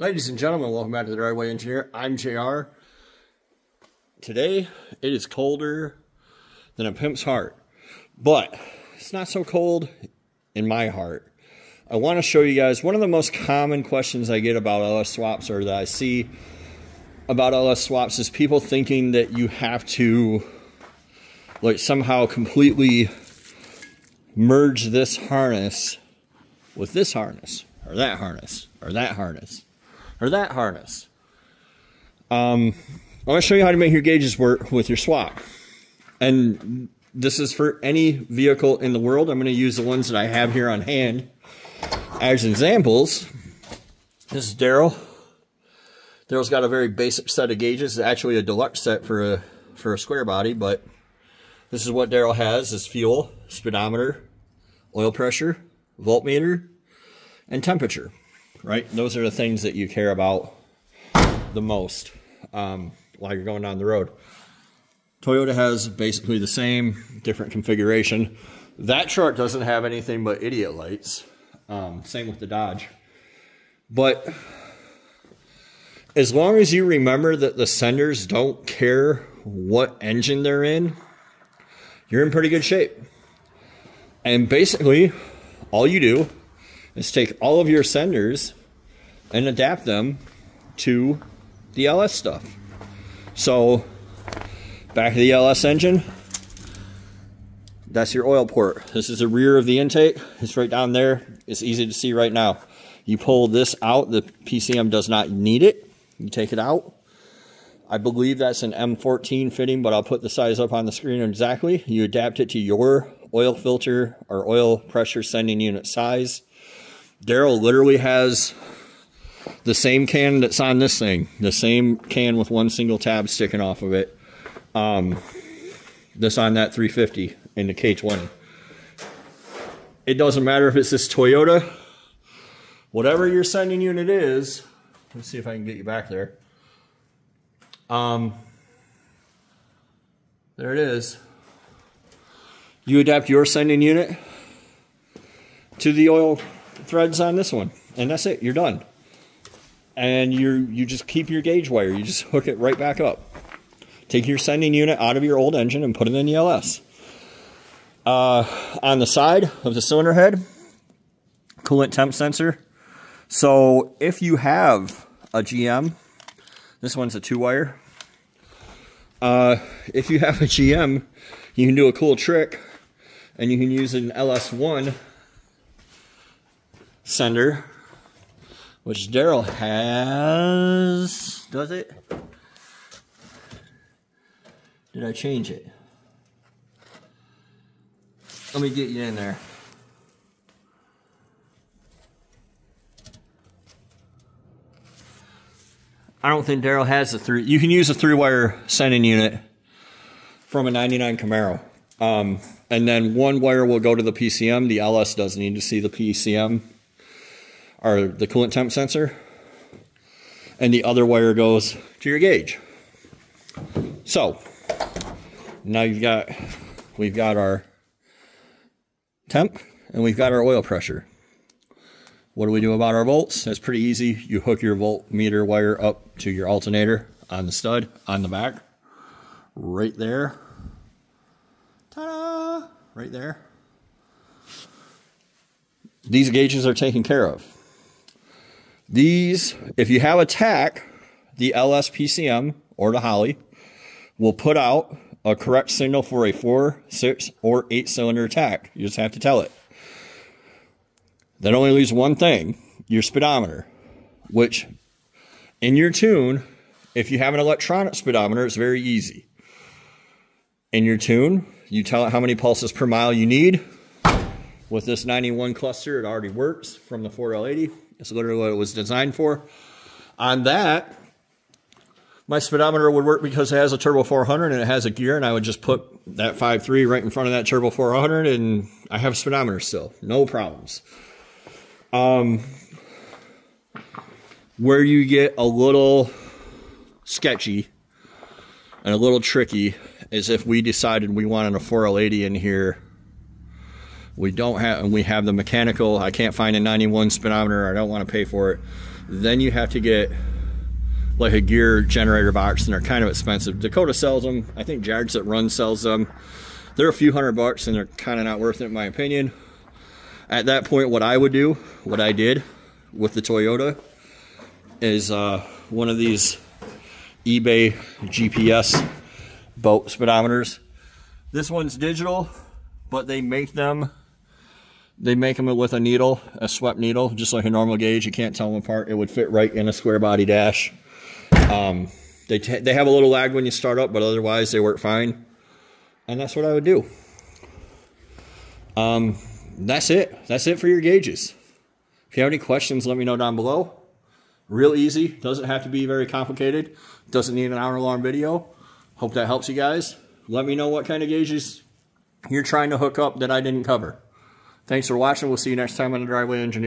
Ladies and gentlemen, welcome back to the Driveway Engineer. I'm JR. Today, it is colder than a pimp's heart, but it's not so cold in my heart. I want to show you guys one of the most common questions I get about LS swaps or that I see about LS swaps is people thinking that you have to like somehow completely merge this harness with this harness or that harness or that harness or that harness. Um, I want to show you how to make your gauges work with your swap. And this is for any vehicle in the world. I'm going to use the ones that I have here on hand as examples. This is Daryl. Daryl's got a very basic set of gauges. It's actually a deluxe set for a for a square body, but this is what Daryl has: is fuel, speedometer, oil pressure, voltmeter, and temperature right? Those are the things that you care about the most um, while you're going down the road. Toyota has basically the same, different configuration. That truck doesn't have anything but idiot lights. Um, same with the Dodge. But as long as you remember that the senders don't care what engine they're in, you're in pretty good shape. And basically, all you do is take all of your senders and adapt them to the LS stuff. So back of the LS engine. That's your oil port. This is the rear of the intake. It's right down there. It's easy to see right now. You pull this out. The PCM does not need it. You take it out. I believe that's an M14 fitting, but I'll put the size up on the screen exactly. You adapt it to your oil filter or oil pressure sending unit size. Daryl literally has the same can that's on this thing, the same can with one single tab sticking off of it. Um, this on that 350 in the K20. It doesn't matter if it's this Toyota, whatever your sending unit is. Let's see if I can get you back there. Um, there it is. You adapt your sending unit to the oil threads on this one, and that's it. You're done and you you just keep your gauge wire. You just hook it right back up. Take your sending unit out of your old engine and put it in the LS. Uh, on the side of the cylinder head, coolant temp sensor. So if you have a GM, this one's a two wire. Uh, if you have a GM, you can do a cool trick and you can use an LS1 sender which Daryl has. Does it? Did I change it? Let me get you in there. I don't think Daryl has a three. You can use a three-wire sending unit from a 99 Camaro. Um, and then one wire will go to the PCM. The LS doesn't need to see the PCM or the coolant temp sensor, and the other wire goes to your gauge. So now you've got we've got our temp and we've got our oil pressure. What do we do about our volts? That's pretty easy. You hook your voltmeter wire up to your alternator on the stud on the back, right there. Ta-da! Right there. These gauges are taken care of. These, if you have a tach, the LSPCM or the Holley will put out a correct signal for a four, six, or eight cylinder tach. You just have to tell it. That only leaves one thing your speedometer, which in your tune, if you have an electronic speedometer, it's very easy. In your tune, you tell it how many pulses per mile you need. With this 91 cluster, it already works from the 4L80. It's literally what it was designed for. On that, my speedometer would work because it has a turbo 400 and it has a gear and I would just put that 5.3 right in front of that turbo 400 and I have a speedometer still. No problems. Um, where you get a little sketchy and a little tricky is if we decided we wanted a 4L80 in here we don't have, and we have the mechanical, I can't find a 91 speedometer, I don't want to pay for it, then you have to get like a gear generator box and they're kind of expensive. Dakota sells them. I think Jards that Run sells them. They're a few hundred bucks and they're kind of not worth it in my opinion. At that point, what I would do, what I did with the Toyota is uh, one of these eBay GPS boat speedometers. This one's digital, but they make them they make them with a needle, a swept needle, just like a normal gauge. You can't tell them apart. It would fit right in a square body dash. Um, they, they have a little lag when you start up, but otherwise they work fine. And that's what I would do. Um, that's it. That's it for your gauges. If you have any questions, let me know down below. Real easy. Doesn't have to be very complicated. Doesn't need an hour long video. Hope that helps you guys. Let me know what kind of gauges you're trying to hook up that I didn't cover. Thanks for watching. We'll see you next time on the Driveway Engineer.